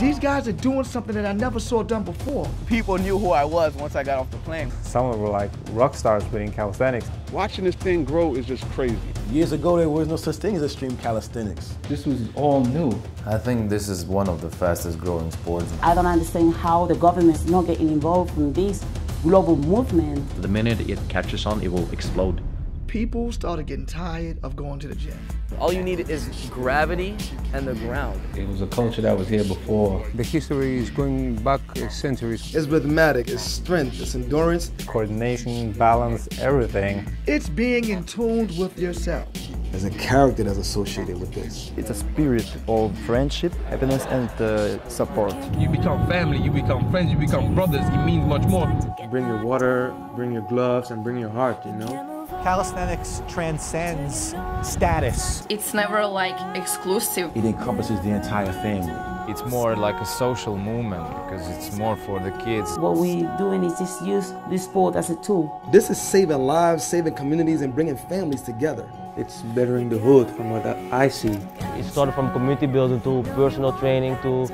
These guys are doing something that I never saw done before. People knew who I was once I got off the plane. Some of them were like rock stars within calisthenics. Watching this thing grow is just crazy. Years ago, there was no such thing as extreme calisthenics. This was all new. I think this is one of the fastest growing sports. I don't understand how the government is not getting involved in this global movement. The minute it catches on, it will explode. People started getting tired of going to the gym. All you need is gravity and the ground. It was a culture that was here before. The history is going back centuries. It's rhythmic, it's strength, it's endurance. Coordination, balance, everything. It's being in tune with yourself. There's a character that's associated with this. It's a spirit of friendship, happiness, and uh, support. You become family, you become friends, you become brothers. It means much more. Bring your water, bring your gloves, and bring your heart, you know? Calisthenics transcends status. It's never like exclusive. It encompasses the entire family. It's more like a social movement because it's more for the kids. What we're doing is just use this sport as a tool. This is saving lives, saving communities, and bringing families together. It's bettering the hood from what I see. It started from community building to personal training to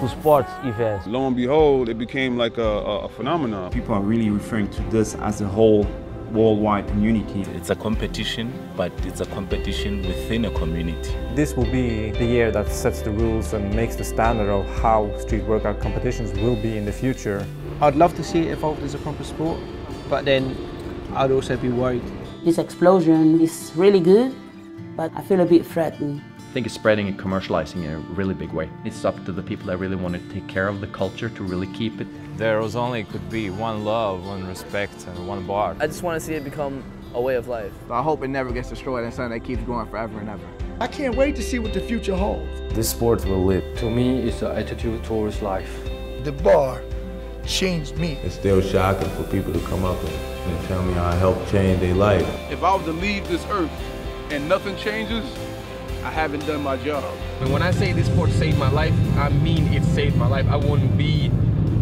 to sports events. Lo and behold, it became like a, a phenomenon. People are really referring to this as a whole worldwide community. It's a competition, but it's a competition within a community. This will be the year that sets the rules and makes the standard of how street workout competitions will be in the future. I'd love to see it evolved as a proper sport, but then I'd also be worried. This explosion is really good, but I feel a bit threatened. I think it's spreading and commercializing in a really big way. It's up to the people that really want to take care of the culture to really keep it. There was only could be one love, one respect, and one bar. I just want to see it become a way of life. I hope it never gets destroyed and something that keeps going forever and ever. I can't wait to see what the future holds. This sport will live. To me, it's an attitude towards life. The bar changed me. It's still shocking for people to come up and, and tell me how I helped change their life. If I was to leave this earth and nothing changes, I haven't done my job. And when I say this sport saved my life, I mean it saved my life. I wouldn't be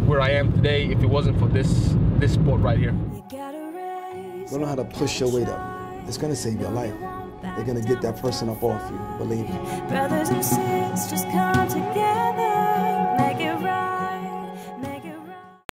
where I am today if it wasn't for this this sport right here. Don't know how to push your weight up. It's gonna save your life. They're gonna get that person up off you, believe me.